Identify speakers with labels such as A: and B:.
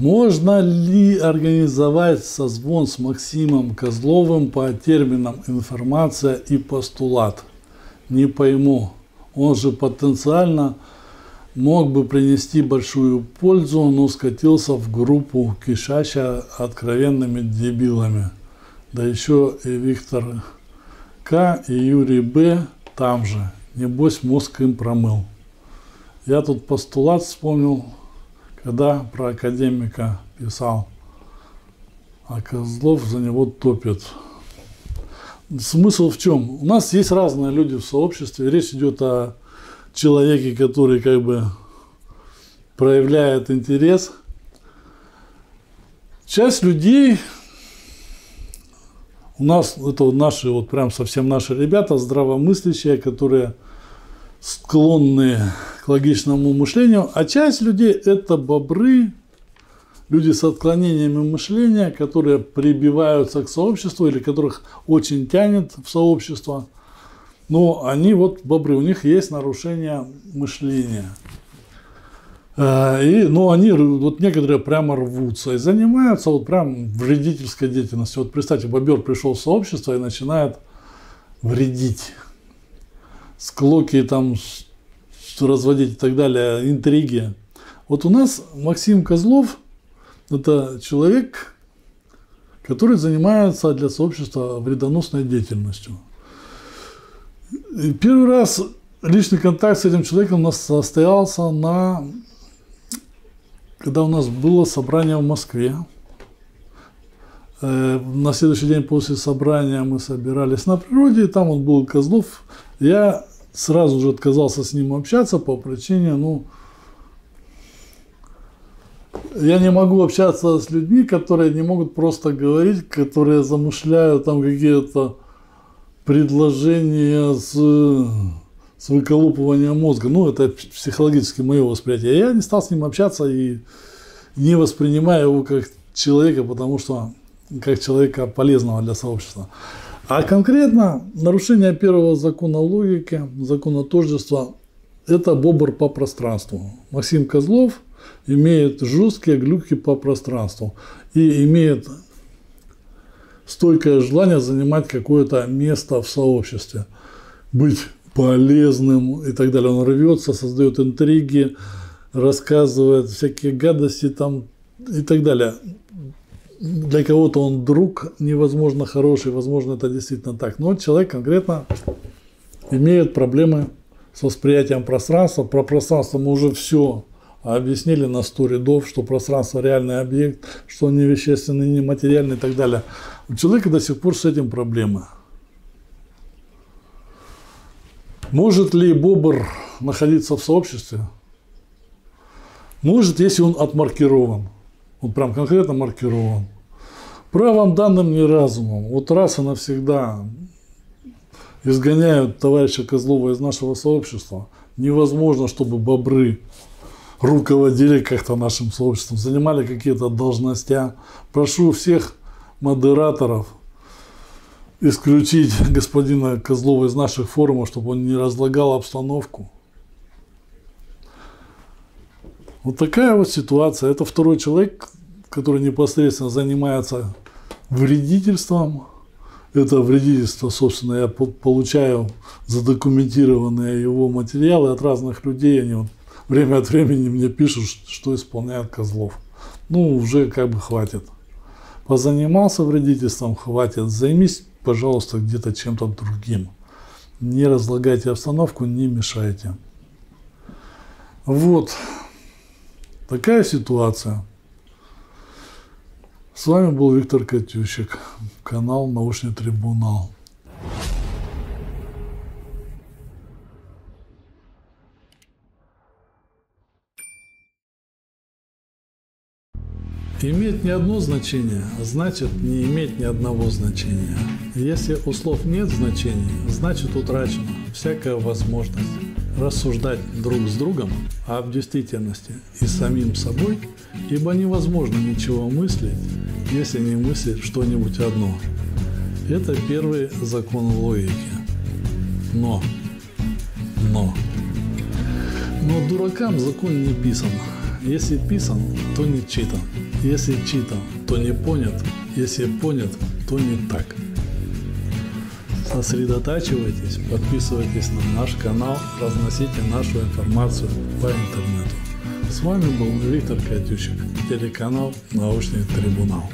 A: Можно ли организовать созвон с Максимом Козловым по терминам информация и постулат? Не пойму. Он же потенциально мог бы принести большую пользу, но скатился в группу, кишащая откровенными дебилами. Да еще и Виктор К. и Юрий Б. там же. Небось мозг им промыл. Я тут постулат вспомнил, когда про академика писал, а Козлов за него топит. Смысл в чем? У нас есть разные люди в сообществе. Речь идет о человеке, который как бы проявляет интерес. Часть людей, у нас это наши, вот прям совсем наши ребята, здравомыслящие, которые склонны логичному мышлению, а часть людей это бобры, люди с отклонениями мышления, которые прибиваются к сообществу или которых очень тянет в сообщество. Но они вот бобры, у них есть нарушение мышления. Э, и, ну, они, вот некоторые прямо рвутся и занимаются вот прям вредительской деятельностью. Вот представьте, бобер пришел в сообщество и начинает вредить склоки там разводить и так далее, интриги. Вот у нас Максим Козлов – это человек, который занимается для сообщества вредоносной деятельностью. И первый раз личный контакт с этим человеком у нас состоялся на когда у нас было собрание в Москве. Э, на следующий день после собрания мы собирались на природе, и там он был Козлов. Я сразу же отказался с ним общаться по причине, ну, я не могу общаться с людьми, которые не могут просто говорить, которые замышляют там какие-то предложения с, с выколупыванием мозга. Ну, это психологически мое восприятие. Я не стал с ним общаться и не воспринимаю его как человека, потому что как человека полезного для сообщества. А конкретно нарушение первого закона логики, закона тождества, это бобр по пространству. Максим Козлов имеет жесткие глюки по пространству и имеет стойкое желание занимать какое-то место в сообществе, быть полезным и так далее. Он рвется, создает интриги, рассказывает всякие гадости там и так далее для кого-то он друг невозможно хороший, возможно, это действительно так. Но человек конкретно имеет проблемы с восприятием пространства. Про пространство мы уже все объяснили на 100 рядов, что пространство реальный объект, что он не вещественный, не материальный и так далее. У человека до сих пор с этим проблемы. Может ли бобр находиться в сообществе? Может, если он отмаркирован. Вот прям конкретно маркирован. Правом данным не разумом. Вот раз и навсегда изгоняют товарища Козлова из нашего сообщества. Невозможно, чтобы бобры руководили как-то нашим сообществом, занимали какие-то должности. Прошу всех модераторов исключить господина Козлова из наших форумов, чтобы он не разлагал обстановку. Вот такая вот ситуация. Это второй человек, который непосредственно занимается вредительством. Это вредительство, собственно, я получаю задокументированные его материалы от разных людей. Они вот время от времени мне пишут, что исполняет Козлов. Ну, уже как бы хватит. Позанимался вредительством, хватит. Займись, пожалуйста, где-то чем-то другим. Не разлагайте обстановку, не мешайте. Вот. Такая ситуация. С вами был Виктор Катющик, канал «Научный трибунал». Иметь не одно значение, значит не иметь ни одного значения. Если у слов нет значений, значит утрачена всякая возможность рассуждать друг с другом об действительности и самим собой, ибо невозможно ничего мыслить, если не мыслить что-нибудь одно. Это первый закон логики. Но, но, но дуракам закон не писан. Если писан, то не читан. Если читан, то не понят. Если понят, то не так. Сосредотачивайтесь, подписывайтесь на наш канал, разносите нашу информацию по интернету. С вами был Виктор Катющик, телеканал «Научный трибунал».